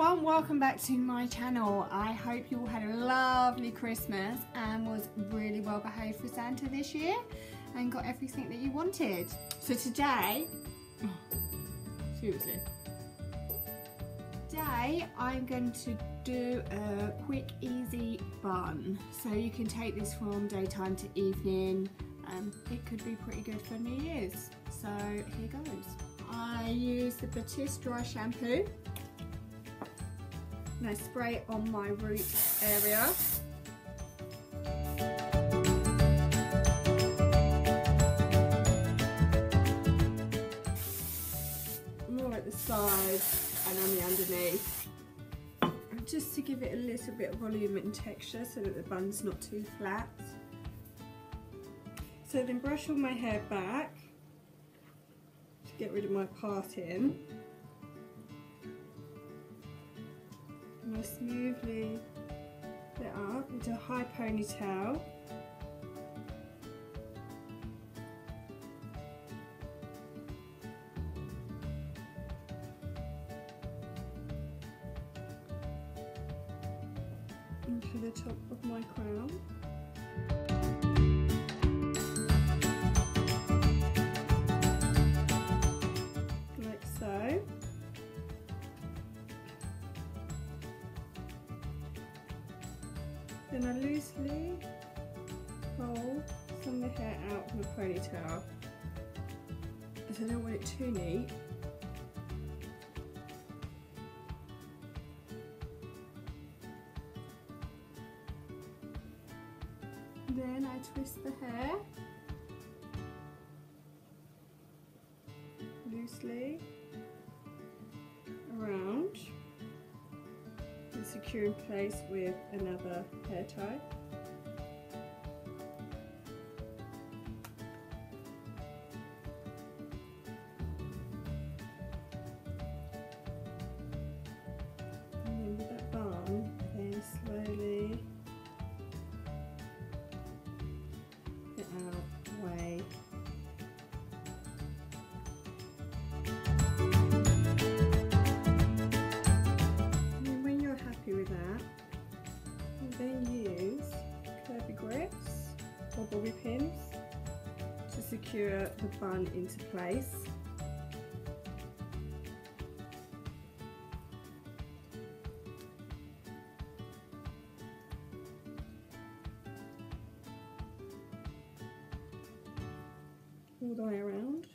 everyone, welcome back to my channel. I hope you all had a lovely Christmas and was really well behaved for Santa this year and got everything that you wanted. So today, oh, seriously, today I'm going to do a quick easy bun. So you can take this from daytime to evening. and it could be pretty good for New Year's. So here goes. I use the Batiste dry shampoo and I spray it on my root area. More at the sides and on the underneath. Just to give it a little bit of volume and texture so that the bun's not too flat. So then brush all my hair back to get rid of my parting. And I smoothly it up into a high ponytail. into the top of my crown. Then I loosely pull some of the hair out from the ponytail. As I don't want it too neat. Then I twist the hair. Loosely secure in place with another hair tie. Bobby pins to secure the bun into place. all the way around.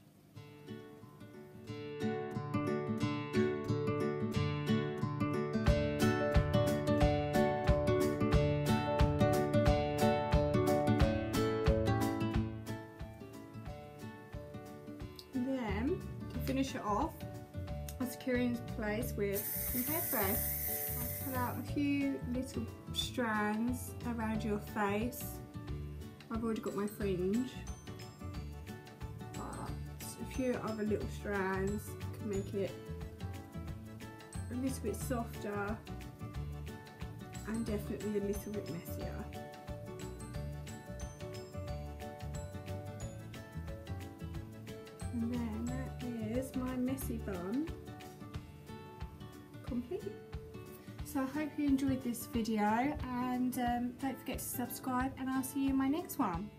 Finish it off by securing in place with some hairspray. I'll put out a few little strands around your face. I've already got my fringe. But a few other little strands can make it a little bit softer and definitely a little bit messier. Complete. So I hope you enjoyed this video and um, don't forget to subscribe and I'll see you in my next one.